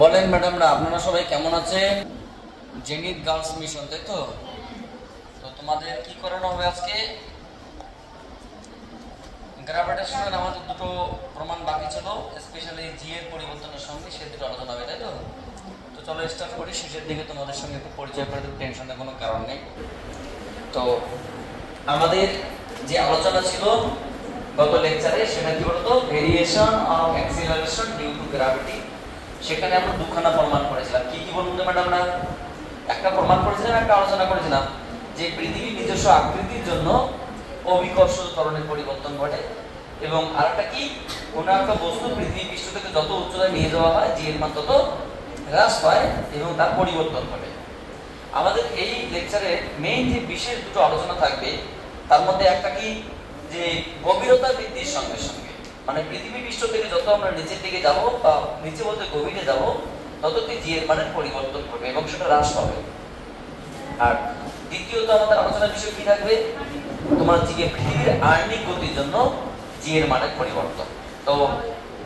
বলেন ম্যাডামরা, আপনারা সবাই কেমন আছেন? জেনিত গার্লস মিশন, তাই তো? তো তোমাদের কি করানো হবে আজকে? গ্রাভিটেশনের আমাদের দুটো প্রমাণ বাকি ছিল, স্পেশালি জি এর পরিবর্তনের সঙ্গে, সে দুটো আলোচনা হবে, তাই তো? তো চলো স্টার্ট করি, শেষের দিকে তোমাদের সঙ্গে একটু পরিচয় করে দেবো, টেনশনের কোনো কারণ নেই। তো আমাদের যে আলোচনা ছিল গত লেকচারে সেটা কি বলতো? Variation of acceleration due to gravity সেখানে আমরা দুখানা প্রমাণ করেছিলাম। কি কি বলুন তো ম্যাডামরা একটা প্রমাণ করেছিলাম, একটা আলোচনা করেছিলাম যে পৃথিবীর নিজস্ব আকৃতির জন্য অভিকর্ষ ত্বরণের পরিবর্তন ঘটে এবং আরেকটা কি? কোন একটা বস্তু পৃথিবী পৃষ্ঠ থেকে যত উচ্চতায় নিয়ে যাওয়া হয় জি এর মান তত হ্রাস পায় এবং তার পরিবর্তন ঘটে। আমাদের এই লেকচারে মেইন যে বিশেষ দুটো আলোচনা থাকবে, তার মধ্যে একটা কি? যে গভীরতা বৃদ্ধির সঙ্গে সঙ্গে। মানে পৃথিবী পৃষ্ঠ থেকে যত আমরা নিচের দিকে যাব বা নিচে বলতে গভীরে যাব তত কি জি এর মানের পরিবর্তন ঘটবে এবং সেটা হ্রাস পাবে। আর দ্বিতীয়ত আমাদের আলোচনার বিষয় কি থাকবে? তোমার হচ্ছে পৃথিবীর আর্নিক গতির জন্য জিয়ের মানের পরিবর্তন। তো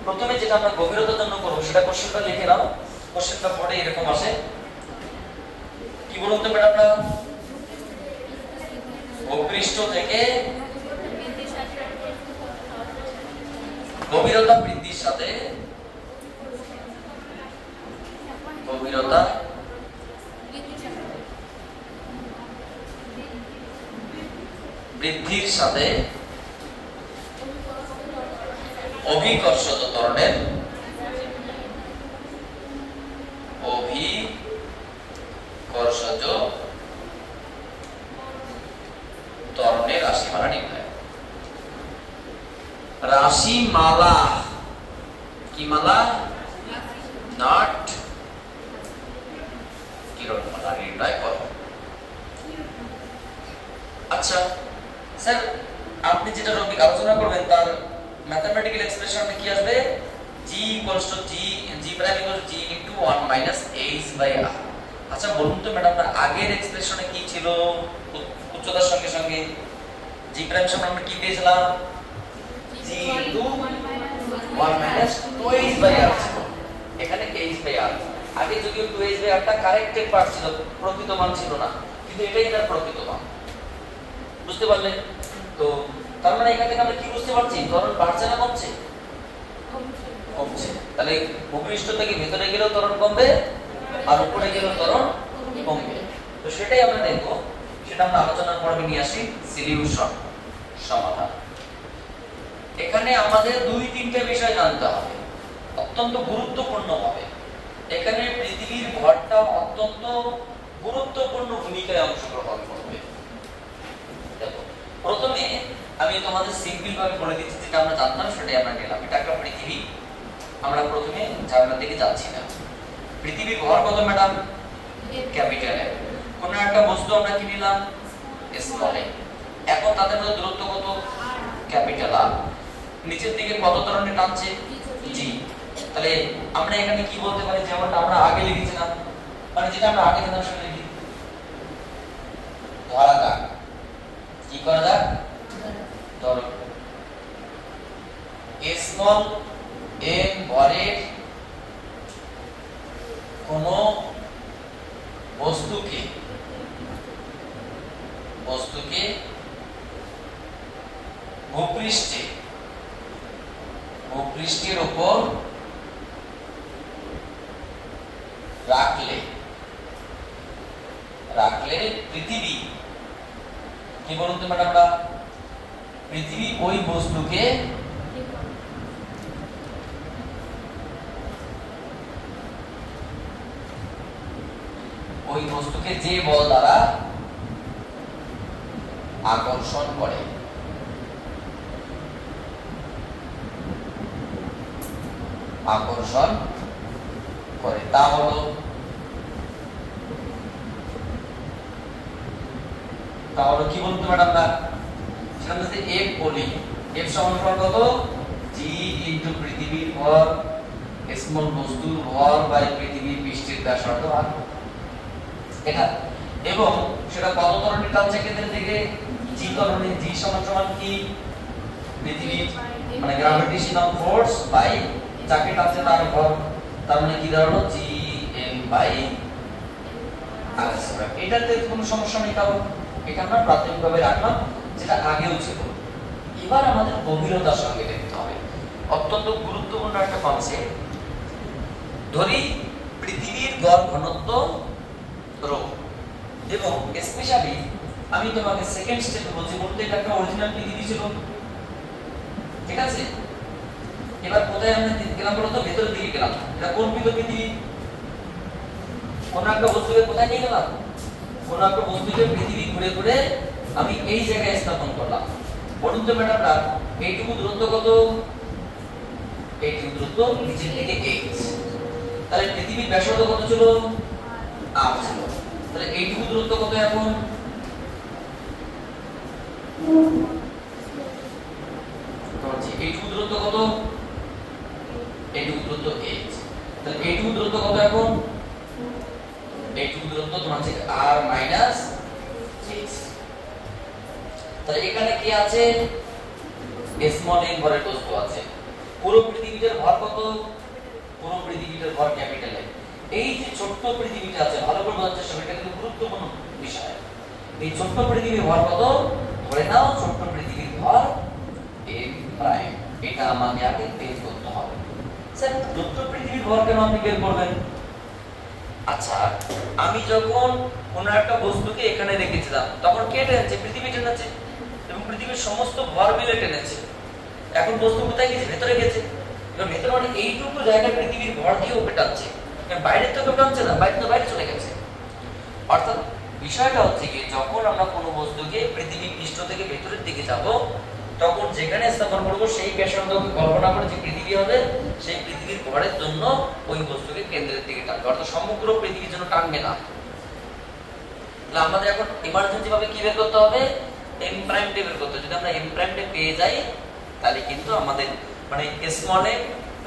প্রথমে যেটা আমরা গভীরতার জন্য করব, সেটা কোশ্চেনটা লিখে নাও। কোশ্চেনটা পরে এরকম আসে। কি বলুন তো ম্যাডামরা ভূপৃষ্ঠ থেকে গভীরতা বৃদ্ধির সাথে গভীরতা বৃদ্ধির সাথে অভিকর্ষজ ত্বরণের অভিকর্ষজ ত্বরণের রাশিমালা নির্ণয় রাশিমালা কি মালা? নট। কিরণমালা নির্ণয় করো আচ্ছা স্যার, আপনি যেটা টপিক আলোচনা করবেন, তার ম্যাথমেটিক্যাল এক্সপ্রেশন কি আসবে? g equals to g g prime equals to g into 1 minus h by r আচ্ছা বলুন তো ম্যাডাম আগের এক্সপ্রেশনে কি ছিল? উচ্চতার সঙ্গে সঙ্গে। g প্রাইম সমান আমরা কি পেয়েছিলাম? G into 1 minus 2h by r ছিল এখানে h বাই r আগে যদিও 2h বাই r টা কারেক্টেড পার্ট ছিল প্রকৃত মান ছিল না, কিন্তু এটাই তার প্রকৃত মান বুঝতে পারলেন তো তার মানে এখান থেকে আমরা কি বুঝতে পারছি? ত্বরণ বাড়ছে না কমছে? কমছে। তাহলে ভূপৃষ্ঠ থেকে ভেতরে গেলেও ত্বরণ কমবে, আর উপরে গেলেও ত্বরণ কমবে। তো সেটাই আমরা দেখব। সেটা আমরা আলোচনার পর্বে নিয়ে আসি। সলিউশন সমাধান। এখানে আমাদের দুই, তিনটে বিষয় জানতে হবে। অত্যন্ত গুরুত্বপূর্ণ হবে। এখানে পৃথিবীর ভরটা অত্যন্ত গুরুত্বপূর্ণ ভূমিকায় অংশগ্রহণ করবে। দেখো, প্রথমে আমি তোমাদের সিম্পল ভাবে বলে দিচ্ছি, যেটা আমরা জানতাম, সেটাই আমরা নিলাম। এটা একটা পৃথিবী। আমরা প্রথমে ঝামেলার দিকে যাচ্ছি না। পৃথিবীর ভর কত, ম্যাডাম? Capital A. কোন একটা বস্তু আমরা কি নিলাম? এখন তাদের মধ্যে দূরত্ব কত? Capital R. নিচের দিকে কত ধরনের টানছে? জি। তাহলে আমরা এখানে কি বলতে পারি যেমনটা আমরা আগে লিখেছিলাম মানে যেটা আমরা আগে জানতাম সেটা লিখি। ধরা যাক। কি করা যাক? ধরো স্মল এম ভরের কোন বস্তুকে বস্তুকে ভূপৃষ্ঠে ভূপৃষ্ঠের উপর রাখলে রাখলে পৃথিবী, কি বলুন তো ম্যাডামরা? পৃথিবী ওই বস্তুকে ওই বস্তুকে যে বল দ্বারা আকর্ষণ করে। আকর্ষণ করে। তা হলো তাহলে কি বলতে ম্যাডাম না সেটা হচ্ছে এফ বলি। এফ সমান কত? জি ইনটু পৃথিবীর ভর স্মল বস্তুর ভর বাই পৃথিবীর পৃষ্ঠের ব্যাসার্ধ আর এটা। এবং সেটা কত ধরনের টানছে কেন্দ্রের দিকে? জি ধরনের। জি সমান সমান কি? পৃথিবীর মানে গ্র্যাভিটেশনাল ফোর্স বাই যাকে টানছে তার ভর তার মানে কি দাঁড়াল জি এম বাই এটাতে কোনো সমস্যা নেই, কারণ এটা আমরা প্রাথমিকভাবে রাখলাম যেটা আগেও ছিল। এবার আমাদের গভীরতার সঙ্গে দেখতে হবে। অত্যন্ত গুরুত্বপূর্ণ একটা কনসেপ্ট ধরি, পৃথিবীর গড় ঘনত্ব রো। এবং স্পেশালি আমি তোমাকে সেকেন্ড স্টেপ বলছি, বলতে এটা একটা অরিজিনাল পৃথিবী ছিল? ঠিক আছে? এবার কোথায় আমরা গেলাম বলতো ভেতরের দিকে গেলাম এটা কল্পিত পৃথিবী কোন একটা বস্তুকে কোথায় নিয়ে গেলাম? কোন একটা বস্তুকে পৃথিবী ঘুরে ঘুরে আমি এই জায়গায় স্থাপন করলাম। বলুন তো ম্যাডামরা, এইটুকু দূরত্ব কত? এইটুকু দূরত্ব নিচের দিকে এইচ তাহলে পৃথিবীর ব্যাসার্ধ কত ছিল? আর ছিল। তাহলে এইটুকু দূরত্ব কত এখন এইটুকু দূরত্ব কত এইটুকু দূরত্ব এইচ তাহলে এইটুকু দূরত্ব কত এখন? এইটুকু দূরত্ব তোমার হচ্ছে আর মাইনাস তাহলে এখানে কি আছে? স্মল এন ভরের বস্তু আছে। পুরো পৃথিবীটার ভর কত? পুরো পৃথিবীটার ভর ক্যাপিটাল এন এই যে ছোট্ট পৃথিবীটা আছে, ভালো করে বোঝার চেষ্টা এটা কিন্তু গুরুত্বপূর্ণ বিষয়। এই ছোট্ট পৃথিবীর ভর কত? ধরে নাও, ছোট্ট পৃথিবীর ভর এম প্রাইম এটা আমাকে আগে বের করতে হবে। স্যার ছোট্ট পৃথিবীর ভর কেন আপনি বের করবেন। আচ্ছা আমি যখন কোন একটা বস্তুকে এখানে রেখেছিলাম, তখন কে টেনেছে? পৃথিবী টেনেছে এবং পৃথিবীর সমস্ত ভর মিলে টেনেছে। এখন বস্তু কোথায় গেছে? ভেতরে গেছে। এবার ভেতরে মানে এইটুকু জায়গায় পৃথিবীর ভর দিয়ে ওপরে টানছে বাইরে তো কেউ টানছে না, বাইরে তো বাইরে চলে গেছে। অর্থাৎ বিষয়টা হচ্ছে কি যখন আমরা কোনো বস্তুকে পৃথিবী পৃষ্ঠ থেকে ভেতরের দিকে যাব তখন যেখানে স্থাপন করব, সেই ব্যাসার্ধকে কল্পনা করে যে পৃথিবী হবে, সেই পৃথিবীর ভরের জন্য ওই বস্তুকে কেন্দ্রের দিকে টানবে। অর্থাৎ সমগ্র পৃথিবীর জন্য টানবে না। আমাদের এখন ইমার্জেন্সি ভাবে কি বের করতে হবে? এম প্রাইম টা বের করতে হবে। যদি আমরা এম প্রাইম টা পেয়ে যাই, তাহলে কিন্তু আমাদের মানে স্মল এম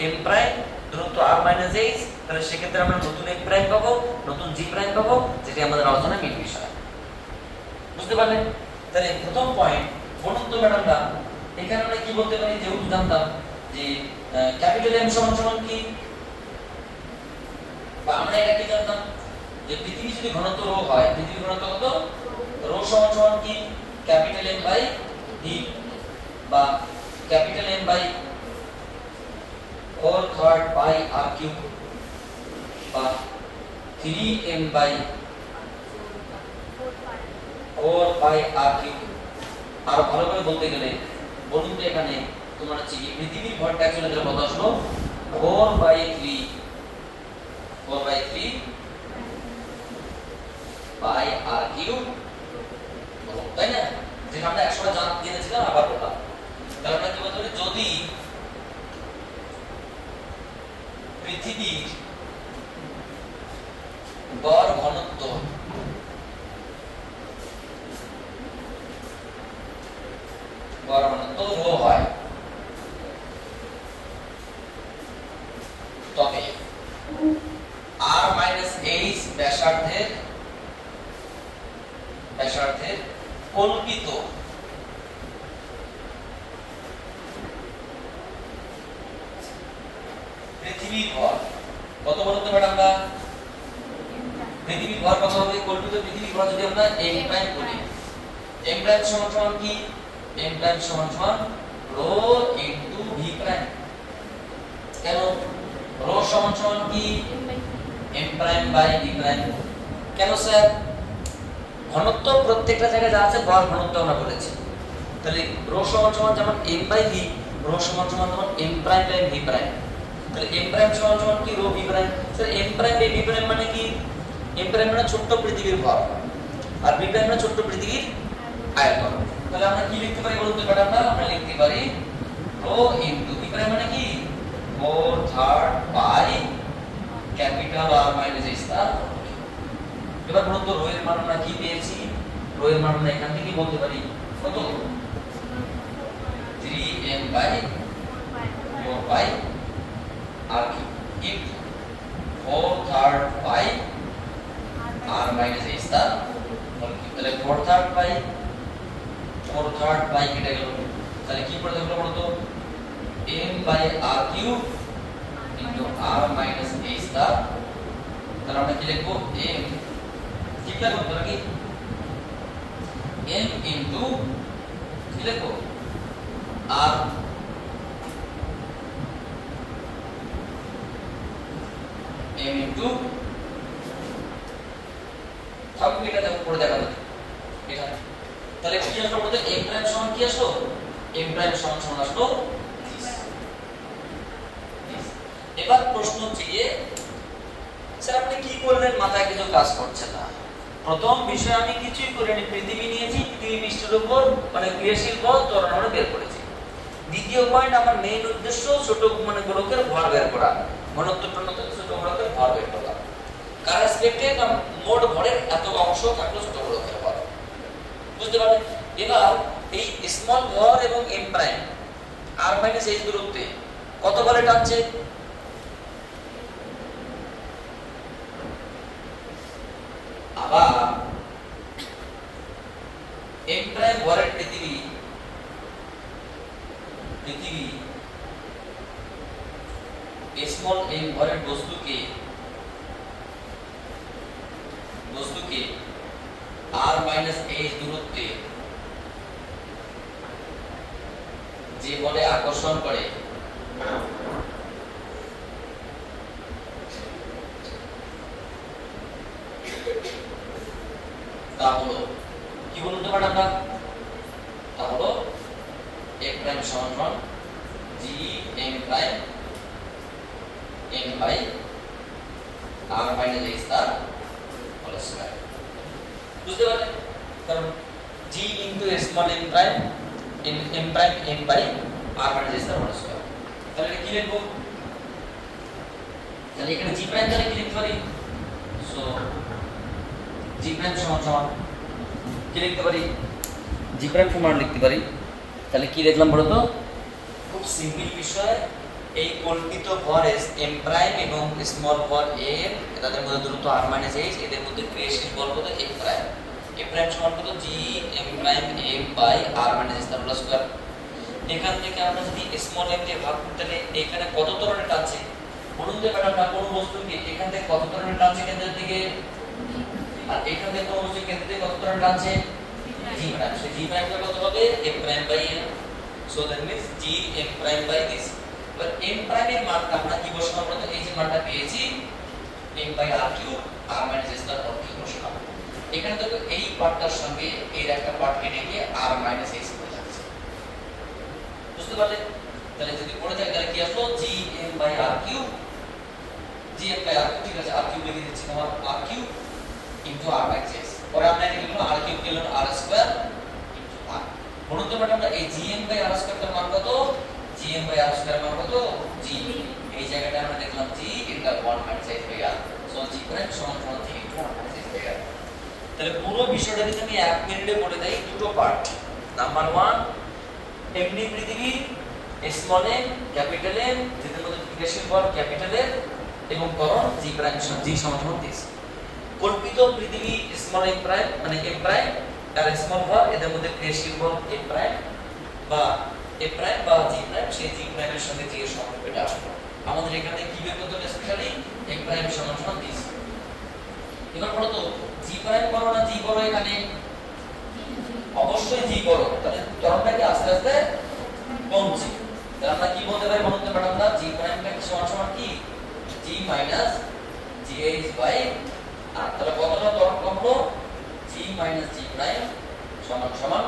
এম প্রাইম দূরত্ব আর মাইনাস এইচ তাহলে সেক্ষেত্রে আমরা নতুন এম প্রাইম পাবো, নতুন জি প্রাইম পাবো, যেটি আমাদের আলোচনায় মেন বিষয়। বুঝতে পারলেন? তাহলে প্রথম পয়েন্ট বলুন তো ম্যাডামরা এখানে আমরা কি বলতে পারি, যেহেতু জানতাম যে ক্যাপিটাল এম সমান সমান কি? বা আমরা এটা কি জানতাম? যে পৃথিবী যদি ঘনত্ব রো হয়, পৃথিবীর ঘনত্ব কত? রো সমান সমান কি? ক্যাপিটাল এম বাই ভি বা capital M by four third by R cube বা three M by four by R cube আর ভালো করে বলতে গেলে, বলুন তো এখানে, তোমার হচ্ছে কি পৃথিবীর ভরটা অ্যাকচুয়ালি তাহলে কত আসলো? Four by three four by three by R cube তাই না? যেটা আমরা একশো জান জেনেছিলাম, আবার বললাম। তাহলে আমরা কি বলতে যদি পৃথিবীর গড় ঘনত্ব ঘনত্ব হয় তবে আর মাইনাস এইচ ব্যাসার্ধের ব্যাসার্ধের কল্পিত পৃথিবীর ভর। কত বলতে পারি আমরা পৃথিবীর ভর কত হবে? কল্পিত পৃথিবীর ভর যদি আমরা m প্রাইম করি m প্রাইম সমান সমান কি? M প্রাইম সমান সমান রো ইনটু v প্রাইম কেন? রো সমান সমান কি? M prime by v prime কেন, স্যার? ঘনত্ব প্রত্যেকটা জায়গায় যা আছে ভর ঘনত্ব আমরা বলেছি। তাহলে রো সমান সমান যেমন m বাই v, রো সমান সমান যেমন m prime by v prime তাহলে m প্রাইম সমান সমান কি? Rho v prime sir, m prime by v prime মানে কি? M প্রাইম মানে ছোট্ট পৃথিবীর ভর আর v প্রাইম মানে ছোট্ট পৃথিবীর আয়তন। তাহলে আমরা কি লিখতে পারি বলতে পারি আমরা? আমরা লিখতে পারি রো ইনটু v প্রাইম মানে কি? 4 third by capital, R minus তার এবার বলুন তো, রো এর মান আমরা কি পেয়েছি? রো এর মান আমরা এখান থেকে বলতে পারি। কত? 3m বাই 4 বাই আর কি? Into 4 third by R minus তার তাহলে 4 থার্ড বাই 4 থার্ড বাই কেটে গেল তাহলে কি পড়ে থাকল বলতো m by r cube into R minus H star তাহলে আমরা কি লিখব এম কি লিখব তাহলে কি এম ইনটু কি লিখব আর এম ইনটু থাকুক এটা দেখো করে দেখা যাবে এটা তাহলে কি আসলো বলতে? এম প্রাইম সমান কি আসলো? এম প্রাইম সমান সমান আসলো এবার প্রশ্ন হচ্ছে স্যার, আপনি কি করলেন? মাথায় কিছু কাজ করছে না। প্রথম বিষয় আমি কিছুই করিনি। পৃথিবী নিয়েছি, পৃথিবী পৃষ্ঠের উপর মানে ক্রিয়াশীল বল, ত্বরণ আমরা বের করেছি। দ্বিতীয় পয়েন্ট আমার মেইন উদ্দেশ্য ছোট মানে গোলকের ভর বের করা। ঘনত্ব টনত্ব ছোট গোলকের ভর বের করা। কার রেসপেক্টে মোট ভরের এত অংশ থাকল ছোট গোলকের। বুঝতে পারলেন? এবার এই স্মল ভর এবং M prime R minus H দূরত্বে কত বলে টানছে আবার এম প্রাইম ভরের পৃথিবী পৃথিবী স্মল এম ভরের বস্তুকে বস্তুকে আর মাইনাস এইচ দূরত্বে যে বলে আকর্ষণ করে তা হলো কি বলুন তো ম্যাডাম তা হলো এম প্রাইম সমান সমান G M prime M by R minus H তার হোল স্কয়ার বুঝতে পারলেন কারণ G into small M prime M M prime M by R minus H তার হোল স্কয়ার তাহলে এটা কি লিখব তাহলে এখানে জি প্রাইম তাহলে কি লিখতে পারি সো জি প্রাইম সমান সমান কি লিখতে পারি জি প্রাইম সমান লিখতে পারি। তাহলে কি দেখলাম বলো তো? খুব সিম্পল বিষয়, এই কল্পিত ভর এস এম প্রাইম এবং স্মল ভর এম তাদের মধ্যে দূরত্ব আর মাইনাস এইচ এদের মধ্যে ক্রিয়াশীল বল কত এম প্রাইম এম প্রাইম সমান কত? G M prime M by R minus H plus square এখান থেকে আমরা যদি স্মল এম দিয়ে ভাগ করতে এখানে কত ধরনের টানছে বলুন তো না কোনো বস্তুকে এখান থেকে কত ধরনের টানছে কেন্দ্রের দিকে? আর এখান থেকে কোনো বস্তু কেন্দ্রের দিকে কত ধরনের টানছে G prime so G prime কত হবে M prime by M so that means G M prime by this এবার এম প্রাইম এর মানটা আমরা কি বসাবো আমরা তো এই যে মানটা পেয়েছি M by R cube R minus S তার অর্থ বসালাম এখানে দেখো এই পার্টটার সঙ্গে এর একটা পার্ট কেটে গিয়ে আর মাইনাস এস হয়ে যাচ্ছে বুঝতে পারলে তাহলে যদি পড়ে যায় তাহলে কি আসলো G M by R cube G M by R cube ঠিক আছে আর কিউব লিখে দিচ্ছি তোমার R cube into R minus S পরে আমরা কি লিখলাম আর কিউব কি লিখলাম আর স্কয়ার ইনটু আর বলুন তো ম্যাডাম এই জি এম বাই আর স্কয়ারটার কত G M by R square কত জি এই জায়গাটা আমরা দেখলাম জি এটা 1 minus H so G prime সমান সমান G into 1 minus H by R তাহলে পুরো বিষয়টা যদি আমি এক মিনিটে দুটো পার্ট নাম্বার এমনি এবং করণ জি প্রাইম জি সমান দিস কল্পিত পৃথিবী স্মল এম প্রাইম মানে এম প্রাইম আর স্মল ভর এদের মধ্যে ক্রিয়াশীল বল এম প্রাইম বা এম প্রাইম বা জি প্রাইম সেই জি প্রাইমের সঙ্গে জি এর সম্পর্কটা আসবে আমাদের এখানে কি বের করতে হবে স্পেশালি এম প্রাইম সমান সমান দিস এবার বলো তো জি প্রাইম বড় না জি বড় এখানে? অবশ্যই জি বড় তাহলে তরঙ্গটা কি আস্তে আস্তে কমছে। তাহলে আমরা কি বলতে পারি বলতে পারি আমরা জি প্রাইমটা কি সমান সমান কি? G minus G H by R তাহলে কতটা তরঙ্গ কমলো জি মাইনাস জি প্রাইম সমান সমান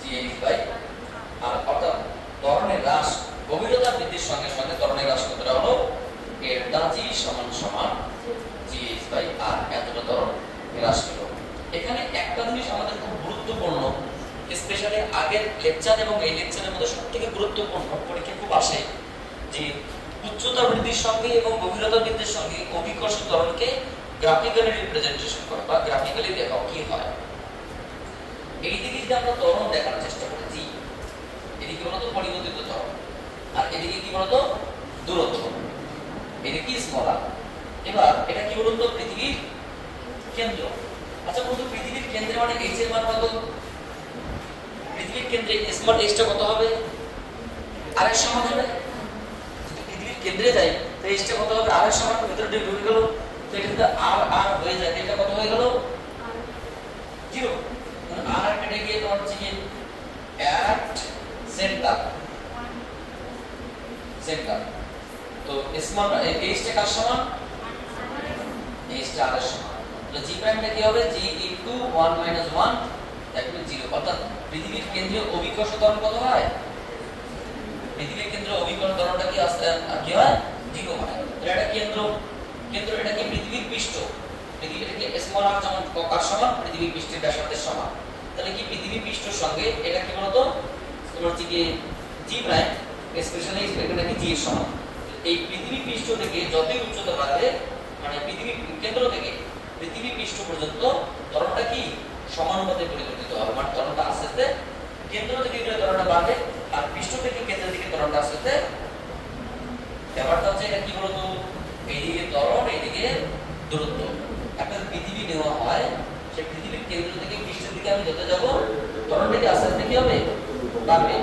জি এইচ বাই আর অর্থাৎ ত্বরণের হ্রাস, গভীরতা বৃদ্ধির সঙ্গে সঙ্গে ত্বরণের হ্রাস কতটা হলো? এরটা জি সমান সমান জি এইচ বাই আর এতটা ত্বরণ হ্রাস পেল। এখানে একটা জিনিস আমাদের খুব গুরুত্বপূর্ণ স্পেশালি আগের লেকচার এবং এই লেকচারের মধ্যে সবথেকে গুরুত্বপূর্ণ পরীক্ষা খুব আসে যে উচ্চতা বৃদ্ধির সঙ্গে এবং গভীরতা বৃদ্ধির সঙ্গে অভিকর্ষ ত্বরণকে গ্রাফিক্যালি রিপ্রেজেন্টেশন করা, বা গ্রাফিক্যালি দেখাও কি হয়। এই দিকে আমরা ত্বরণ দেখানোর চেষ্টা করেছি। এদিকে বলতো? পরিবর্তিত ত্বরণ। আর এদিকে কি বলতো? দূরত্ব। এদিকে স্মল এবার এটা কি বলুন তো? পৃথিবীর কেন্দ্র। আচ্ছা বলতো পৃথিবীর কেন্দ্রে মানে এইচ এর মান কত? পৃথিবীর কেন্দ্রে স্মল এইচটা কত হবে? এর সমান হবে। পৃথিবীর কেন্দ্রে যাই তো এইচটা কত হবে? এর সমান ভিতরে ঢুকে গেল। এটা আর জিরো। তো প্রাইমটা কি হবে? G into 1 minus 1 that means 0 অর্থাৎ পৃথিবীর কেন্দ্রীয় অভিকর্ষ ত্বরণ কত হয়? পৃথিবীর কেন্দ্র অভিকর্ষ ত্বরণটা কি আসতে কি হয়? 0 হয়। এটা কেন্দ্র? কেন্দ্র এটা কি পৃথিবীর পৃষ্ঠ। পৃথিবীর কি স্মল আর যেমন কার সমান, পৃথিবীর পৃষ্ঠের ব্যাসার্ধের সমান, তাহলে কি পৃথিবীর পৃষ্ঠের সঙ্গে এটা কি বলতো? তোমার হচ্ছে কি জি প্রাইম স্পেশালি এখানে কি জি এর সমান। এই পৃথিবী পৃষ্ঠ থেকে যতই উচ্চতা বাড়বে মানে পৃথিবীর কেন্দ্র থেকে পৃথিবী পৃষ্ঠ পর্যন্ত ত্বরণটা কি? সমানুপাতে পরিবর্তিত হবে। মানে ত্বরণটা আস্তে আস্তে কেন্দ্র থেকে ত্বরণটা বাড়বে আর পৃষ্ঠ থেকে কেন্দ্রের দিকে ত্বরণটা আস্তে আস্তে। ব্যাপারটা হচ্ছে এটা কি বলতো? এইদিকে ত্বরণ এইদিকে দূরত্ব। একটা পৃথিবী নেওয়া হয়, সেই পৃথিবীর কেন্দ্র থেকে পৃষ্ঠের দিকে আমি যত যাব ত্বরণটা কি আস্তে আস্তে কি হবে? বাড়বে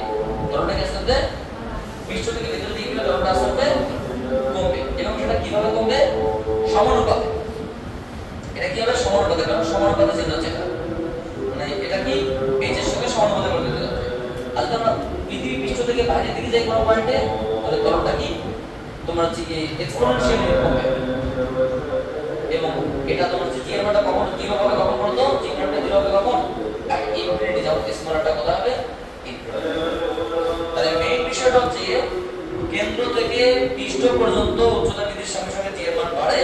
ত্বরণটা কি আস্তে আস্তে পৃষ্ঠ থেকে ভেতরের দিকে গেলে ত্বরণটা আস্তে আস্তে কমবে। এবং সেটা কীভাবে কমবে? সমানুপাতে। এটা কি হবে? সমানুপাতে। কারণ সমানুপাতে চিহ্ন হচ্ছে মানে এটা কি? এর সঙ্গে সমানুপাতে পরিবর্তিত হবে আর আমরা পৃথিবী পৃষ্ঠ থেকে বাইরের দিকে যাই কোনো পয়েন্টে তাহলে ত্বরণটা কি? তোমার হচ্ছে কি এক্সপোনেনশিয়ালি কমবে এবং এটা তোমার হচ্ছে জি কখনো জিরো হবে কখন বলতো জি এর জিরো হবে কখন আর ইনফিনিটি যাও স্মলটা কত হবে তাহলে মেইন বিষয়টা হচ্ছে কেন্দ্র থেকে পৃষ্ঠ পর্যন্ত উচ্চতা বৃদ্ধির সঙ্গে সঙ্গে জি এর মান বাড়ে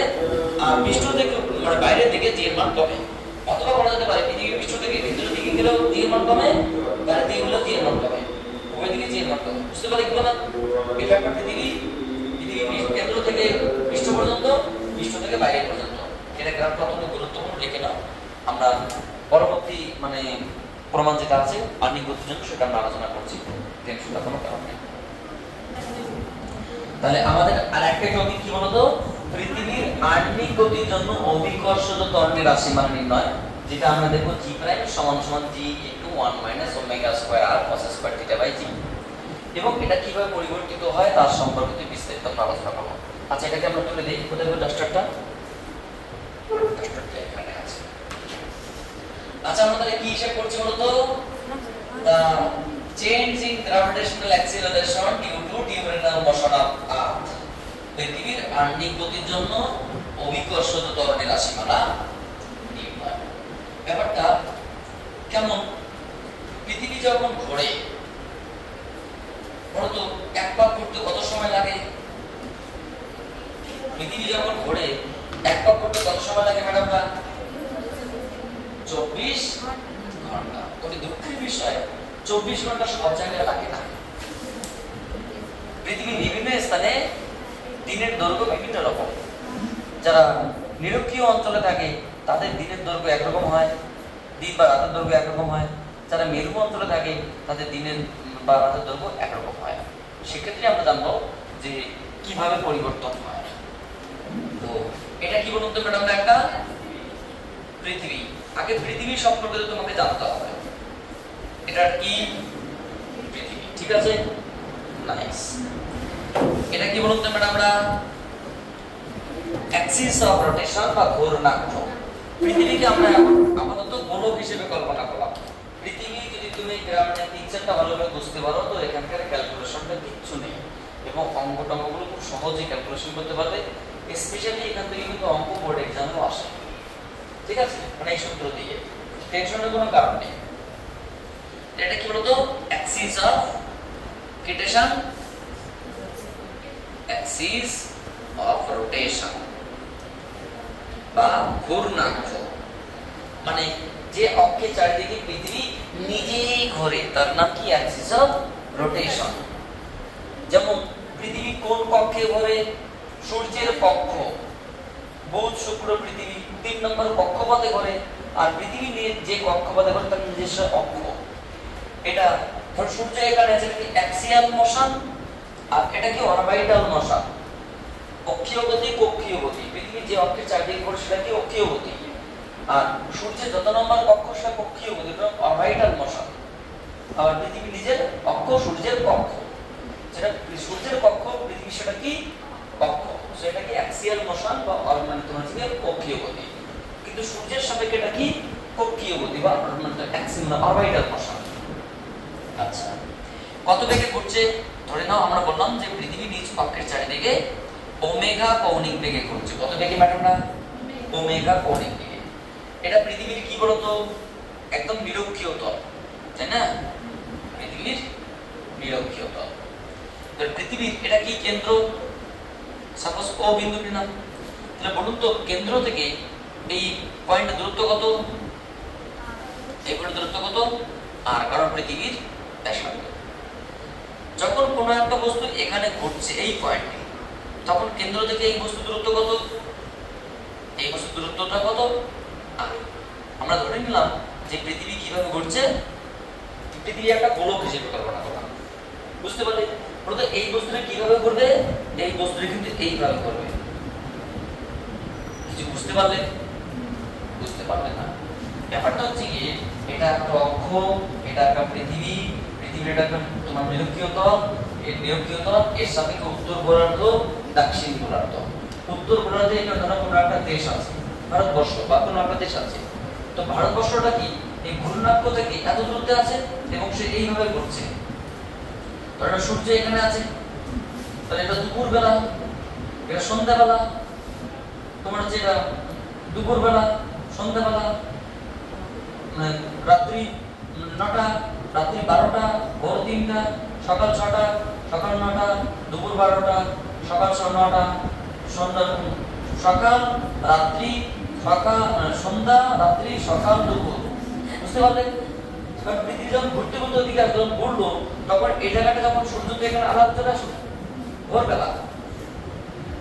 আর পৃষ্ঠ থেকে মানে বাইরের দিকে জি এর মান কমে অথবা বলা যেতে পারে পৃথিবীর পৃষ্ঠ থেকে ভিতরের দিকে গেলেও জি এর মান কমে বাইরের দিকে গেলেও জি এর মান কমে উভয় দিকে জি এর মান কমে বুঝতে পারি কি না এটা একটা পৃথিবী পৃথিবী কেন্দ্র থেকে পৃষ্ঠ পর্যন্ত পৃষ্ঠ থেকে বাইরে পর্যন্ত এটা গ্রাফ অত্যন্ত গুরুত্বপূর্ণ লিখে নাও আমরা পরবর্তী মানে প্রমাণ যেটা আছে আর্নিক গতির জন্য সেটা আমরা আলোচনা করছি টেনশনটা কোনো কারণ নেই তাহলে আমাদের আরেকটা টপিক কি বলতো পৃথিবীর আর্নিক গতির জন্য অভিকর্ষজ ত্বরণের রাশি মান নির্ণয় যেটা আমরা দেখব জি প্রাইম সমান সমান G into 1 minus omega square R cos square theta by G এবং এটা কীভাবে পরিবর্তিত হয় তার সম্পর্কে বিস্তারিত আমরা আলোচনা করব। আচ্ছা এটাকে আমরা তুলে দিই কোথায় ডাস্টারটা? ডাস্টারটা এখানে আছে। আচ্ছা আমরা তাহলে কি হিসাব করছি বলতো? The change in gravitational acceleration due to diurnal motion of earth. পৃথিবীর আহ্নিক গতির জন্য অভিকর্ষজ ত্বরণের রাশিমালা ব্যাপারটা কেমন? পৃথিবী যখন ঘোরে এক পাক ঘুরতে কত সময় লাগে? পৃথিবী যখন ঘোরে, এক পাক ঘুরতে কত সময় লাগে ম্যাডামরা চব্বিশ ঘণ্টা। তবে দুঃখের বিষয়, চব্বিশ ঘণ্টা সব জায়গায় লাগে না। পৃথিবীর বিভিন্ন স্থানে দিনের দৈর্ঘ্য বিভিন্ন রকম। যারা নিরক্ষীয় অঞ্চলে থাকে তাদের দিনের দৈর্ঘ্য একরকম হয়, দিন বা রাতের দৈর্ঘ্য একরকম হয়। যারা মেরু অঞ্চলে থাকে, তাদের দিনের বা রাতের দৈর্ঘ্য একরকম হয়। সেক্ষেত্রে আমরা জানব যে কীভাবে পরিবর্তন হয়। তো এটা কি বলুন তো ম্যাডাম একটা? পৃথিবী। আগে পৃথিবী সম্পর্কে তোমাকে জানতে হবে। এটা কি পৃথিবী, ঠিক আছে? নাইস এটা কি বলুন তো ম্যাডাম আমরা অ্যাক্সিস অফ রোটেশন বা ঘূর্ণাক্ষ পৃথিবীকে আমরা আপাতত গোলক হিসেবে কল্পনা করলাম। পৃথিবী যদি তুমি গ্রামের পিকচারটা ভালোভাবে বুঝতে পারো, তো এখানকার ক্যালকুলেশনটা কিচ্ছু নেই। এবং অঙ্ক টঙ্কগুলো খুব সহজেই ক্যালকুলেশন করতে পারবে। স্পেশালি এখান থেকে কিন্তু অঙ্ক বোর্ড এক্সামেও আসে। ঠিক আছে? মানে এই সূত্র দিয়ে। টেনশনের কোনো কারণ নেই। এটা কি বলতো? Axis of rotation axis of rotation বা ঘূর্ণাক্ষ মানে যে অক্ষের চারিদিকে পৃথিবী নিজেই ঘোরে, তার নাম কি অ্যাক্সিস অফ রোটেশন যেমন পৃথিবী কোন কক্ষে ঘোরে? সূর্যের কক্ষ। বুধ, শুক্র, পৃথিবী তিন নম্বর কক্ষপথে ঘোরে, আর পৃথিবী নিয়ে যে কক্ষপথে ঘোরে, তার নিজস্ব অক্ষ। এটা ধর সূর্য এখানে আছে কি অ্যাক্সিয়াল মোশন আর এটা কি অরবিটাল মোশন অক্ষীয় গতি, কক্ষীয় গতি যে অক্ষের চারদিকে ঘোরে সেটা কি অক্ষীয় গতি আর সূর্যের যত নম্বর কক্ষ সেটা কক্ষীয় গতি অরবিটাল মোশন আর পৃথিবী নিজের অক্ষ সূর্যের কক্ষ। যেটা সূর্যের কক্ষ, পৃথিবী সেটা কি? অক্ষ সেটা কি অ্যাক্সিয়াল মোশন বা মানে তোমার হচ্ছে কক্ষীয় গতি কিন্তু সূর্যের সাপেক্ষে এটা কি? কক্ষীয় গতি বা মানে অ্যাক্সিয়াল মানে মোশন আচ্ছা। কত বেগে ঘুরছে? ধরে নাও আমরা বললাম যে পৃথিবী নিজ কক্ষের চারিদিকে ওমেগা কৌণিক বেগে ঘুরছে কত বেগে ম্যাডামরা? ওমেগা কৌণিক বেগে। এটা পৃথিবীর কি বলতো? একদম নিরক্ষীয় তল, তাই না? পৃথিবীর নিরক্ষীয় তল। পৃথিবীর এটা কি কেন্দ্র? সাপোজ ও বিন্দুটি নাম। তাহলে বলুন তো, কেন্দ্র থেকে এই পয়েন্ট দূরত্ব কত? এই পয়েন্ট দূরত্ব কত? আর কারণ পৃথিবীর ব্যাসার্ধ। যখন কোনো একটা বস্তু এখানে ঘুরছে এই পয়েন্টে তখন কেন্দ্র থেকে এই বস্তু দূরত্ব কত? এই বস্তু দূরত্বটা কত? আমরা ধরে নিলাম যে পৃথিবী কীভাবে ঘুরছে পৃথিবী একটা গোলক হিসেবে কল্পনা করলাম। বুঝতে পারলে? প্রথমে এই বস্তুটা কীভাবে ঘুরবে এই বস্তুটা কিন্তু এইভাবে ঘুরবে কিছু বুঝতে পারলে? বুঝতে পারলে না। ব্যাপারটা হচ্ছে কি এটা একটা অক্ষ, এটা একটা পৃথিবী, পৃথিবীর এটা একটা তোমার নিরক্ষীয় তল এর নিরক্ষীয় তল এর সাপেক্ষে উত্তর গোলার্ধ দক্ষিণ গোলার্ধ উত্তর গোলার্ধে এটা ধরো কোনো একটা দেশ আছে, ভারতবর্ষ বা কোনো একটা দেশ আছে। তো ভারতবর্ষটা কি? এই ঘূর্ণাক্ষ থেকে এত দূরত্বে আছে এবং সে এইভাবে ঘুরছে। ধরো সূর্য এখানে আছে। তাহলে এটা দুপুর বেলা এটা সন্ধ্যাবেলা, তোমার হচ্ছে এটা দুপুরবেলা, সন্ধ্যাবেলা মানে রাত্রি নটা, রাত্রি বারোটা, ভোর তিনটা, সকাল ছটা, সকাল নটা, দুপুর বারোটা সকাল ছ- নটা সন্ধ্যা সকাল রাত্রি সকাল সন্ধ্যা রাত্রি সকাল দুপুর। বুঝতে পারলে? এবার পৃথিবী যখন ঘুরতে ঘুরতে ওদিকে যখন ঘুরলো, তখন এই জায়গাটা যখন সূর্য তো এখানে চলে আসলো, ভোরবেলা।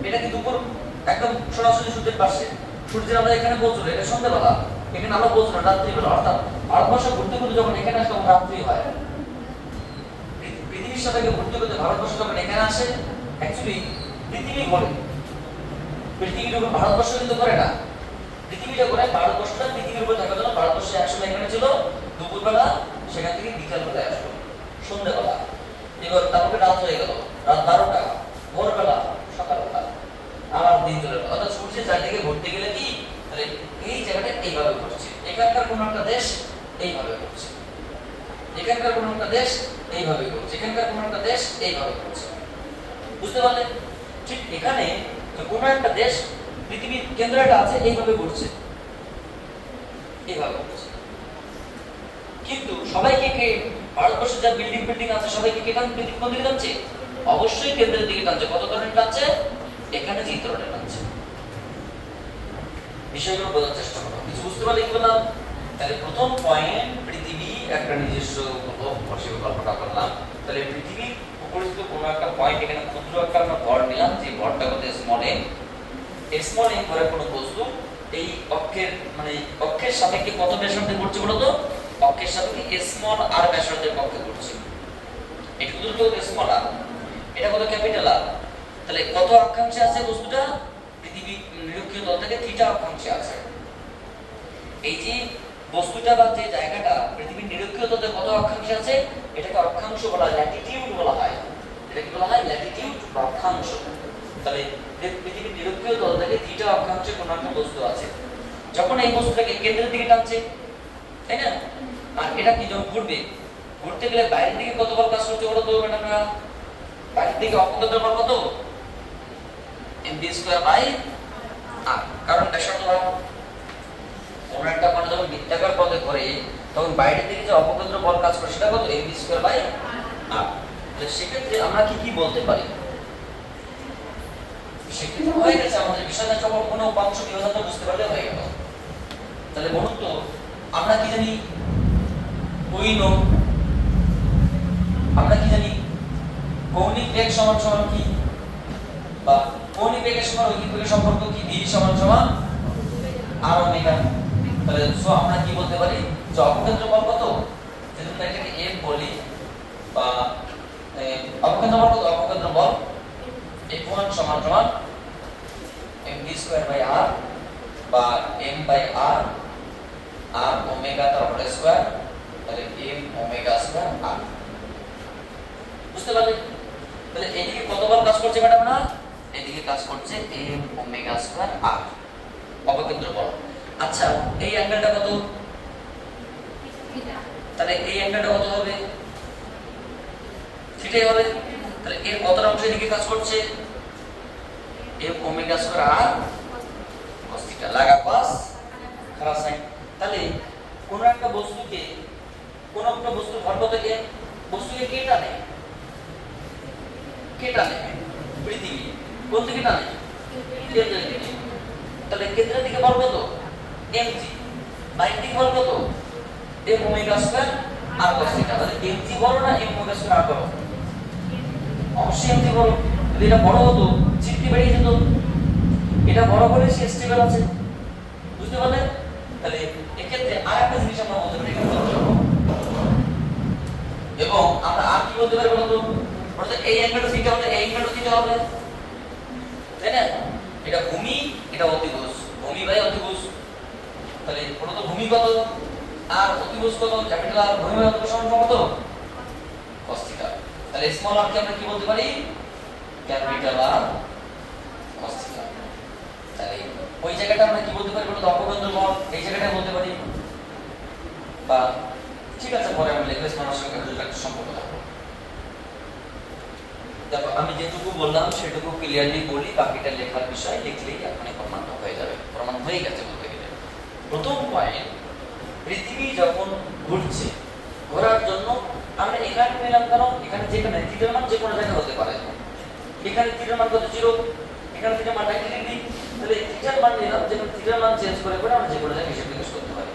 এটা কি দুপুর? একদম সরাসরি সূর্যের পাশে। সূর্যের আলো এখানে পৌঁছলো, এটা সন্ধ্যাবেলা। এখানে আলো পৌঁছলো, রাত্রিবেলা। অর্থাৎ ভারতবর্ষ ঘুরতে ঘুরতে যখন এখানে আসে তখন রাত্রি হয়। পৃথিবীর সাথে ঘুরতে ঘুরতে ভারতবর্ষ যখন এখানে আসে অ্যাকচুয়ালি পৃথিবী ঘোরে পৃথিবীর উপর ভারতবর্ষ কিন্তু করে না। পৃথিবীটা ঘোরে ভারতবর্ষটা পৃথিবীর উপর থাকার জন্য ভারতবর্ষ একসময় এখানে ছিল, দুপুরবেলা সেখান থেকে বিকাল বেলায় আসলো, সন্ধ্যাবেলা। এবার তারপরে রাত হয়ে গেল, রাত বারোটা, ভোরবেলা, সকালবেলা, আবার দিন গেল। অর্থাৎ সূর্যের চারদিকে ঘুরতে গেলে কি? তাহলে এই জায়গাটা এইভাবে ঘুরছে। এখানকার কোনো একটা দেশ এইভাবে ঘুরছে। এখানকার কোনো একটা দেশ এইভাবে ঘুরছে। এখানকার কোনো একটা দেশ এইভাবে ঘুরছে। বুঝতে পারলে ঠিক এখানে কোনো একটা দেশ পৃথিবীর কেন্দ্র একটা আছে, এইভাবে ঘুরছে। এইভাবে ঘুরছে। কিন্তু সবাইকে কে? ভারতবর্ষে যা বিল্ডিং বিল্ডিং আছে, সবাইকে কে টান পৃথিবী কোন দিকে টানছে? অবশ্যই কেন্দ্রের দিকে টানছে। কত ধরনের টানছে? এখানে যে ধরনের টানছে। বিষয়গুলো বোঝার চেষ্টা করো। কিছু বুঝতে পারলে কি বললাম? তাহলে প্রথম পয়েন্ট পৃথিবী একটা নিজস্ব কল্পনা করলাম। তাহলে পৃথিবীর উপরিস্থিত কোনো একটা পয়েন্ট এখানে ক্ষুদ্র একটা আমরা ভর নিলাম, যে ভরটা কত স্মল এম স্মল এম ভরের কোনো বস্তু, এই অক্ষের মানে অক্ষের সাপেক্ষে কত ব্যাসার্ধে ঘুরছে বলো তো? অক্ষের সাপেক্ষে স্মল আর ব্যাসার্ধের পক্ষে ঘুরছে এটা কিন্তু স্মল আর এটা কত ক্যাপিটাল আর তাহলে কত অক্ষাংশে আছে বস্তুটা? পৃথিবী নিরক্ষীয় তল থেকে থিটা অক্ষাংশে আছে। এই যে বস্তুটা বা যে জায়গাটা পৃথিবীর নিরক্ষীয় তলে কত অক্ষাংশে আছে, এটাকে অক্ষাংশ বলা হয় ল্যাটিটিউড বলা হয়। এটা কি বলা হয়? ল্যাটিটিউড বা অক্ষাংশ। তাহলে পৃথিবীর নিরক্ষীয় তল থেকে থিটা অক্ষাংশে কোনো একটা বস্তু আছে। যখন এই বস্তুটাকে কেন্দ্রের দিকে টানছে, তাই না? আর এটা কি যখন ঘুরবে, ঘুরতে গেলে বাইরের দিকে কত বল কাজ করছে বলো তো ম্যাডামরা বাইরের দিকে অপকেন্দ্র বল কত? এমবি স্কয়ার বাই আর কারণ ব্যাসার্ধ কোন একটা যখন বৃত্তাকার পথে ঘোরে তখন বাইরে থেকে যে অপকেন্দ্র বল কাজ করে, সেটা কত? এমবি স্কয়ার বাই আর সেক্ষেত্রে আমরা কি কি বলতে পারি? সেক্ষেত্রে হয়ে গেছে আমাদের বিষয়টা যখন কোনো উপাংশ বিভাজনটা বুঝতে পারলে হয়ে গেল। তাহলে বলুন তো, আমরা কি জানি? কইনো আমরা কি জানি? কৌণিক বেগ সমান সমান কি? বা কৌণিক বেগের সমান ঐকিক সম্পর্ক কি? ভি সমান সমান আর ওমেগা তাহলে সো আমরা কি বলতে পারি? যে অপকেন্দ্র বল কত? যদি এটাকে এম বলি, বা বল কত? অপকেন্দ্র বল F1 সমান সমান mv স্কয়ার বাই r, বা m by r r omega তারপরে স্কয়ার তাহলে m ওমেগা স্কয়ার r বুঝতে পারলে? তাহলে এদিকে কতবার কাজ করছে ম্যাডাম না? এদিকে কাজ করছে m ওমেগা স্কয়ার r অবকেন্দ্র বল। আচ্ছা এই অ্যাঙ্গেলটা কত? তাহলে এই অ্যাঙ্গেলটা কত হবে? থিটাই হবে। তাহলে এর কতটা অংশ এদিকে কাজ করছে? m omega square r cos theta লাগা পাস খারাপ সাইন তাহলে কোন একটা বস্তুকে, কোন একটা বস্তু ভর কত কে বস্তুকে কে টানে? কে টানে? পৃথিবী কোন দিকে টানে? কেন্দ্রের দিকে। তাহলে কেন্দ্রের দিকে বল কত? Mg দিকে বল কত? M omega square r cos theta তাহলে mg বড় না m ওমেগা স্কয়ার বড় অবশ্যই mg বড় যদি এটা বড় হতো, চিপটি বেরিয়ে যেত। এটা বড় বলে সে স্টেবল আছে। বুঝতে পারলেন তাহলে এক্ষেত্রে আর একটা জিনিস আমরা বলতে পারি এবং আমরা আর কি বলতে পারি বলতো? অর্থাৎ এই অ্যাঙ্গেলটা থিটা হলে এই অ্যাঙ্গেলটা থিটা হবে। তাই না? এটা ভূমি, এটা অতিভুজ। ভূমি বাই অতিভুজ। তাহলে প্রথমত ভূমি কত আর অতিভুজ কত ক্যাপিটাল আর ভূমি অতিভুজ সমান কত? cos থিটা তাহলে স্মল আর কে আমরা কি বলতে পারি? ক্যাপিটাল আর cos থিটা তাহলে ওই জায়গাটা আমরা কি বলতে পারি? বলতো অপকেন্দ্র বল এই জায়গাটা বলতে পারি। বা ঠিক আছে, পরে আমি লিখলে স্মরণের সঙ্গে দুটো একটা সম্পর্ক দেখো, আমি যেটুকু বললাম, সেটুকু ক্লিয়ারলি বলি বাকিটা লেখার বিষয় লিখলেই এখনই প্রমাণ হয়ে যাবে। প্রমাণ হয়ে গেছে প্রথম পয়েন্ট পৃথিবী যখন ঘুরছে, ঘোরার জন্য আমরা এখানে নিলাম কারণ এখানে যেখানে থিটার মান যে কোনো জায়গায় হতে পারে। এখানে থিটার মান কত? জিরো এখানে থিটার মান 90 ডিগ্রি তাহলে থিটার মান নিলাম, যেখানে থিটার মান চেঞ্জ করে করে আমরা যে কোনো জায়গায় হিসাব নিকাশ করতে পারি।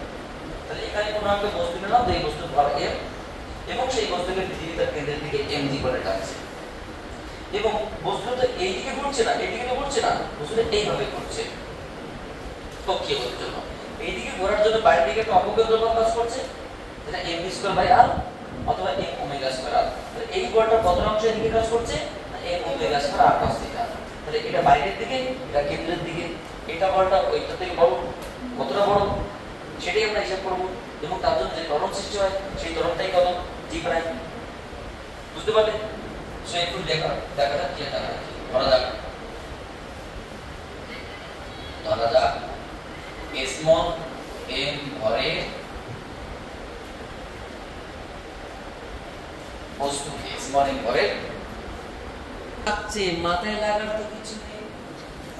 তাহলে এখানে কোনো একটা বস্তু নিলাম যে বস্তুর ভর m, এবং সেই বস্তুকে পৃথিবী তার কেন্দ্রের দিকে এম জি করে টানছে এবং বস্তুটা এই দিকে ঘুরছে না এই দিকে তো ঘুরছে না, বস্তুটা এইভাবে ঘুরছে। কক্ষীয় গতির জন্য। এইদিকে ঘোরার জন্য বাইরের দিকে একটা অপকেন্দ্র বল কাজ করছে, যেটা mv স্কয়ার বাই r অথবা m ওমেগা স্কয়ার r তাহলে এই বলটা কত অংশ এদিকে কাজ করছে m omega square r cos theta তাহলে এটা বাইরের দিকে, এটা কেন্দ্রের দিকে, এটা বলটা ওইটা থেকে বড়। কতটা বড়? সেটাই আমরা হিসাব করব। এবং তার জন্য যে ত্বরণ সৃষ্টি হয়, সেই ত্বরণটাই কত? জি প্রাইম বুঝতে পারলে? সো একটু দেখা দেখা যাক কি দেখা যাক। ধরা যাক। ধরা যাক। স্মল এম ভরে বস্তুকে স্মল এম ভরে আছে মাথায় লাগার তো কিছু নেই।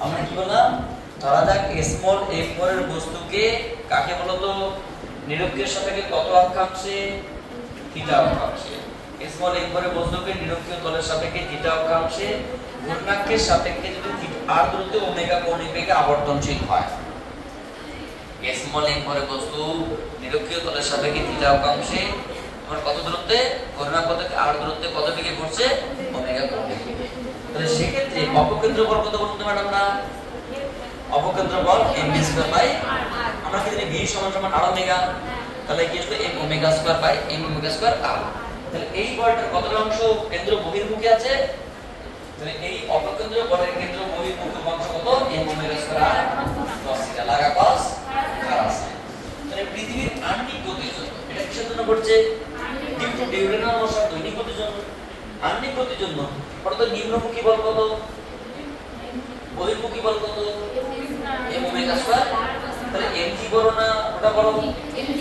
আমরা কি বললাম ধরা যাক স্মল এম ভরের বস্তুকে কাকে বলতো? নিরক্ষীয় সাপেক্ষে কত অক্ষাংশে থিটা অক্ষাংশে স্মল এম ভরের বস্তুকে নিরক্ষীয় তলের সাপেক্ষে থিটা অক্ষাংশে ঘূর্ণাক্ষের সাপেক্ষে যদি আর দূরত্বে ওমেগা কৌণিক বেগে আবর্তনশীল হয়? এম ভরের বস্তু, নিরক্ষীয় তলের সাপেক্ষে কত দূরত্বে? ঘূর্ণাক্ষ থেকে আর দূরত্বে কত ঘুরছে ওমেগা বেগে। তাহলে সেক্ষেত্রে অপকেন্দ্র বল কত অপকেন্দ্র বল m v স্কয়ার বাই আমরা কি জানি v সমান সমান r ওমেগা তাহলে কি m omega square by m omega square r তাহলে এই বলটার কতটা অংশ কেন্দ্র বহির্মুখী আছে? তাহলে এই অপকেন্দ্র বলের কেন্দ্র বহির্মুখী অংশ কত? m omega square r cos theta লাগা cos খারাপ sin তাহলে পৃথিবীর আণবিক গতির জন্য এটা কিসের জন্য ঘটছে? ডিউ ডিউরেনাল মোশন দৈনিক গতির জন্য আণবিক গতির জন্য অর্থাৎ নিম্নমুখী বল কত? বহির্মুখী বল কত? M ওমেগা স্কয়ার তাহলে mg বড় না ওটা বড়?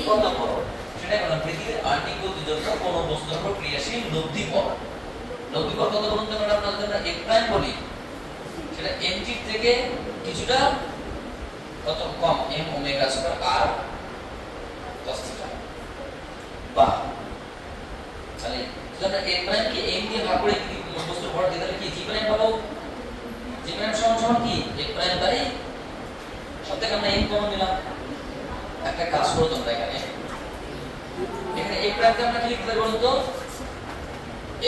কত বড়? সেটাই বললাম, পৃথিবীর আণবিক গতির জন্য কোন বস্তুর উপর ক্রিয়াশীল লব্ধি বল। লব্ধি বল কত বলুন তো ম্যাডাম আপনাদের আমরা এক প্রাইম বলি। সেটা mg থেকে কিছুটা কত কম, m omega square r cos theta বাহ। তাহলে আমরা এক প্রাইম কে m দিয়ে ভাগ করে যদি বস্তুর ভর দিই তাহলে কি g প্রাইম পাবো? G প্রাইম সমান সমান কি? এক প্রাইম বাই সব থেকে আমরা কমন নিলাম। একটা কাজ করো তোমরা এখানে। এখানে এক প্রাইমকে আমরা কি লিখতে পারব তো?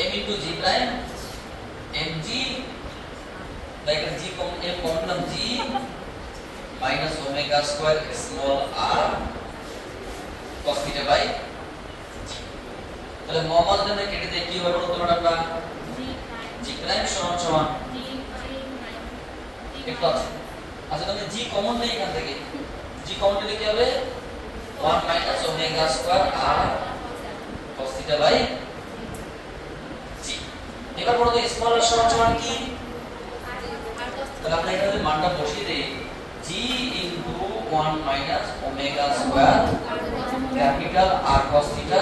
M into g prime mg বা এখানে g common, m common g minus omega square small r cos theta by তাহলে মোহাম্মদ জন্য কেটে দিয়ে কি হবে বলতো আমরা জি প্রাইম সমান সমান একটু আছে। আচ্ছা তাহলে জি কমন নেই এখান থেকে। জি কমন নিলে কি হবে? 1 minus omega square r cos theta by g এবার বলো তো স্মল r সমান সমান কি? তাহলে আমরা এখানে মানটা বসিয়ে দেই। G into 1 minus omega square capital r cos theta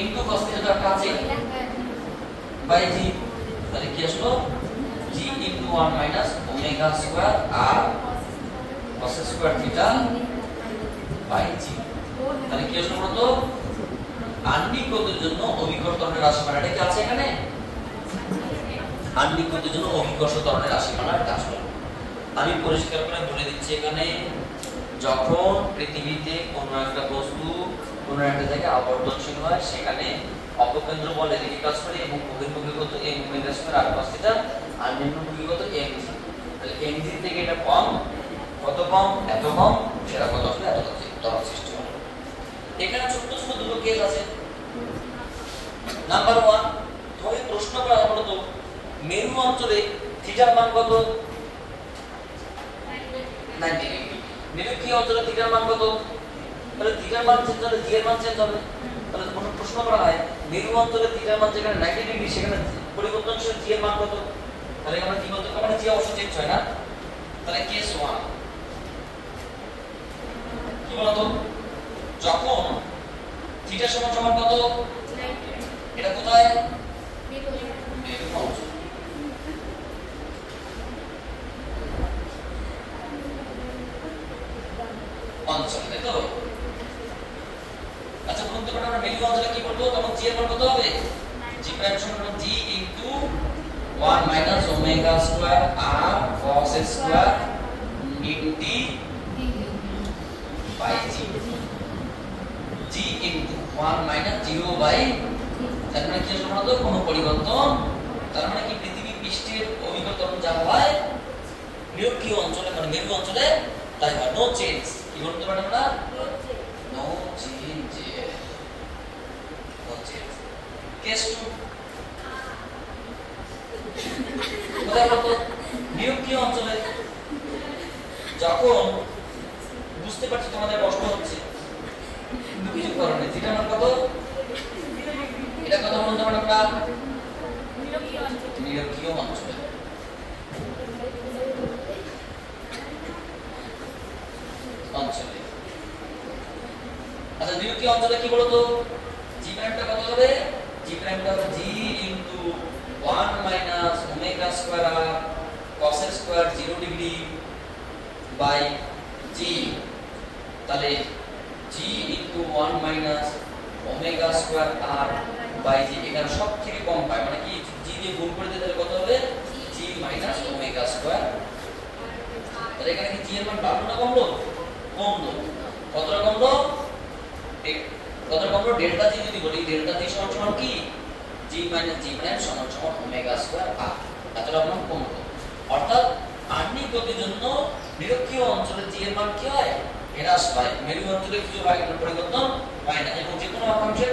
into cos একটা আছে বাই g তাহলে কি আসলো? G into 1 minus omega square r cos square theta by g তাহলে কি আসলো বলতো? আণবিক গতির জন্য অভিকর্ষ ত্বরণের রাশিমালাটা কি আছে এখানে? আণবিক গতির জন্য অভিকর্ষ ত্বরণের রাশিমালাটা আসলো। আমি পরিষ্কার করে বলে দিচ্ছি এখানে, যখন পৃথিবীতে কোনো একটা বস্তু, কোনো একটা জায়গায় আবর্তনশীল হয়, সেখানে অপকেন্দ্র বল এদিকে কাজ করে, এবং বহির্মুখী গত এম স্কয়ার আর থিটা আর নিম্নমুখী গত এম জি তাহলে এম জি থেকে এটা কম, কত কম, এত কম, সেটা কত আসলে এত ত্বরণ সৃষ্টি হলো এখানে ছোট্ট ছোট দুটো কেস আছে। নাম্বার ওয়ান তোমাকে প্রশ্ন করা হলো তো, মেরু অঞ্চলে থিটার মান কত? 90 ডিগ্রি নিরক্ষীয় অঞ্চলে থিটার মান কত তাহলে থিটার মান চেঞ্জ হলে জি এর মান চেঞ্জ হবে তাহলে কোনো প্রশ্ন করা হয় মেরু অঞ্চলে থিটার মান যেখানে 90 ডিগ্রি সেখানে পরিবর্তনশীল জি এর মান কত তাহলে আমরা কি বলতে পারি? জি অবশ্যই চেঞ্জ হয় না। তাহলে কেস 1 কি বলতো? যখন থিটা সমান সমান কত? এটা কোথায়? মেরু অঞ্চল অঞ্চল তাই তো? আচ্ছা বলুন তো আমরা মেরু অঞ্চলে কি করব? তখন জি এর মান কত হবে? জি প্রাইম সমান g into 1 minus omega square r cos square ENT by g g into 1 minus 0 by তার মানে কি আসলে বলতো কোনো পরিবর্তন। তার মানে কি পৃথিবী পৃষ্ঠের অভিকর্তন যা হয় নিরক্ষীয় অঞ্চলে মানে মেরু অঞ্চলে, তাই হয় নো চেঞ্জ কি বলতে পারি আমরা no change no change case two. কোথায় বলতো অঞ্চলে? যখন বুঝতে পারছি তোমাদের কষ্ট হচ্ছে। কিন্তু কিছু নেই যেটা আমার কত এটা কথা বলতে পারি আমরা নিরক্ষীয় অঞ্চলে। অঞ্চলে। আচ্ছা নিরক্ষীয় অঞ্চলে কি বলতো? জি প্রাইমটা কত হবে? জি প্রাইমটা g into 1 minus omega square r cos square 0 degree by g তাহলে g into 1 minus omega square r by g এখানে সব থেকে কম পাই মানে কি? জি দিয়ে গুণ করে দিলে কত হবে? জি মাইনাস ওমেগা স্কয়ার তাহলে এখানে কি জি এর মান বাড়লো না কমলো? কমলো। কতটা কমলো? কতটা যদি বলি ডেল্টা সমান সমান কি? জি মাইনাস জি প্রাইম সমান ওমেগা স্কয়ার এতটা মান কমলো অর্থাৎ আণবিক গতির জন্য নিরক্ষীয় অঞ্চলে জি কি পায় মেরু অঞ্চলে কিছু হয় পরিবর্তন হয় না, এবং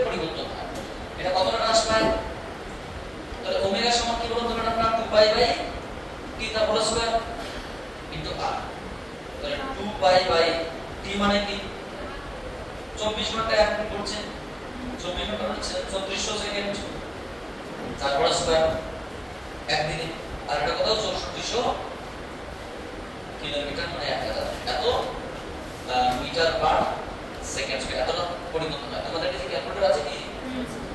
পরিবর্তন হয়। এটা কতটা হ্রাস পায়? তাহলে ওমেগা সমান কি বলতে পারেন আমরা 2 পাই বাই টি তার হোল স্কয়ার ইনটু আর তাহলে 2 পাই বাই টি মানে কি? 24 ঘণ্টা এক মিনিট করছে 24 ঘণ্টা হচ্ছে 3400 সেকেন্ড তারপর স্কয়ার একদিনে। আর এটা কত 6400 কিলোমিটার মানে 1000 এত মিটার পার সেকেন্ড স্কয়ার এতটা পরিবর্তন হয়। তোমাদের কাছে ক্যালকুলেটর আছে কি?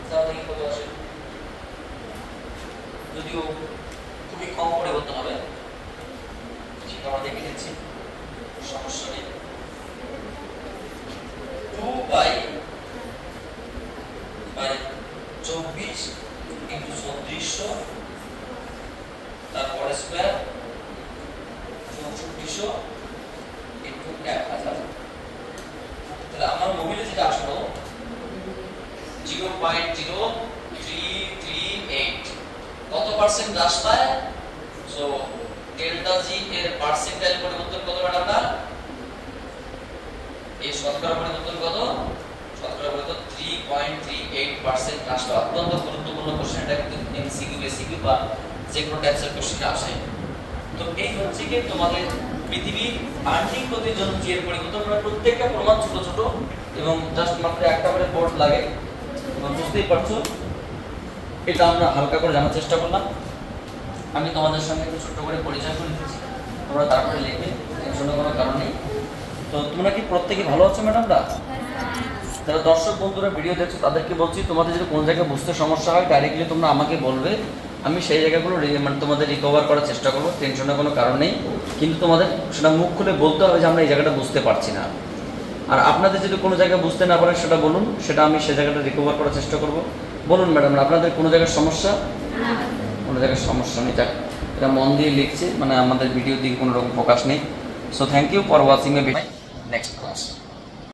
তাহলে কি কত আসে। যদিও খুবই কম পরিবর্তন হবে সেটা আমরা দেখে নিচ্ছি। সমস্যা নেই। টু বাই বাই তাহলে আমার মোবাইলে যেটা আসলো zero point zero three three eight. কত পার্সেন্ট হ্রাস পায়? সো ডেল্টা জি এর পার্সেন্টাইল পরিবর্তন কত পাই আমরা এই শতকরা পরিবর্তন কত? শতকরা পরিবর্তন 3.38% হ্রাস পায় অত্যন্ত গুরুত্বপূর্ণ কোশ্চেন এটা কিন্তু এমসিকিউ এসিকিউ বা যে কোনো টাইপসের কোশ্চেন আসে। তো এই হচ্ছে কি তোমাদের পৃথিবীর আর্থিক গতির জন্য যে পরিবর্তন মানে প্রত্যেকটা প্রমাণ ছোট ছোট এবং জাস্ট মাত্র একটা করে বোর্ড লাগে। বুঝতেই পারছ, এটা আমরা হালকা করে জানার চেষ্টা করলাম। আমি তোমাদের সঙ্গে একটু ছোট্ট করে পরিচয় করে দিচ্ছি। তোমরা তারপরে লিখবে টেনশনের কোনো কারণ নেই। তো তোমরা কি প্রত্যেকে ভালো আছো, ম্যাডামরা? যারা দর্শক বন্ধুরা ভিডিও দেখছ, তাদেরকে বলছি, তোমাদের যদি কোনো জায়গায় বুঝতে সমস্যা হয় ডাইরেক্টলি তোমরা আমাকে বলবে। আমি সেই জায়গাগুলো মানে তোমাদের রিকভার করার চেষ্টা করব টেনশনের কোনো কারণ নেই। কিন্তু তোমাদের সেটা মুখ খুলে বলতে হবে যে আমরা এই জায়গাটা বুঝতে পারছি না। আর আপনাদের যদি কোনো জায়গায় বুঝতে না পারেন, সেটা বলুন, সেটা আমি সেই জায়গাটা রিকভার করার চেষ্টা করব। বলুন, ম্যাডাম, আপনাদের কোনো জায়গার সমস্যা? কোনো জায়গার সমস্যা নেই, যাক, এটা মন দিয়ে লিখছে মানে আমাদের ভিডিও দিকে কোনো রকম ফোকাস নেই। So thank you for watching A next class.